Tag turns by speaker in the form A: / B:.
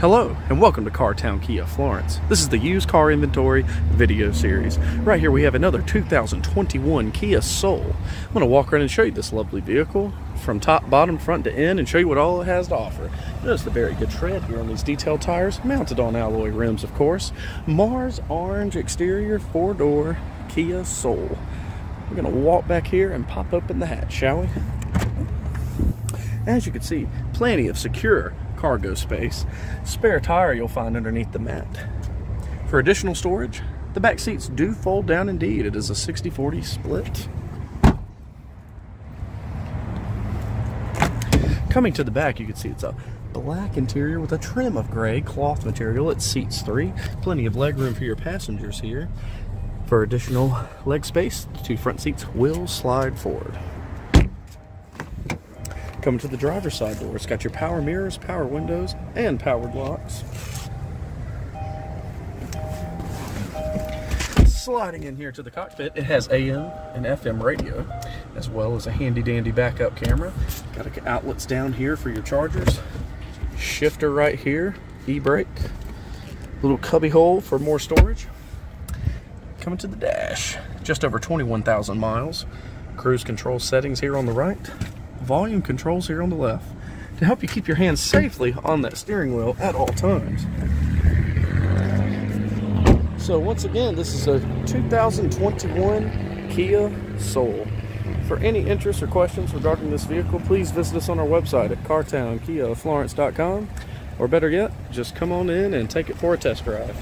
A: Hello and welcome to Cartown Kia Florence. This is the used car inventory video series. Right here we have another 2021 Kia Soul. I'm going to walk around and show you this lovely vehicle from top, bottom, front to end and show you what all it has to offer. Notice the very good tread here on these detailed tires, mounted on alloy rims of course. Mars orange exterior, four door Kia Soul. We're to walk back here and pop open the hatch, shall we? As you can see, plenty of secure cargo space. Spare tire you'll find underneath the mat. For additional storage, the back seats do fold down indeed. It is a 60-40 split. Coming to the back, you can see it's a black interior with a trim of gray cloth material. It seats three. Plenty of legroom for your passengers here. For additional leg space, the two front seats will slide forward. Coming to the driver's side door, it's got your power mirrors, power windows, and powered locks. Sliding in here to the cockpit, it has AM and FM radio, as well as a handy dandy backup camera. Got outlets down here for your chargers. Shifter right here, e-brake. Little cubby hole for more storage. Coming to the dash, just over 21,000 miles. Cruise control settings here on the right volume controls here on the left to help you keep your hands safely on that steering wheel at all times. So once again, this is a 2021 Kia Soul. For any interest or questions regarding this vehicle, please visit us on our website at cartownkiaflorence.com or better yet, just come on in and take it for a test drive.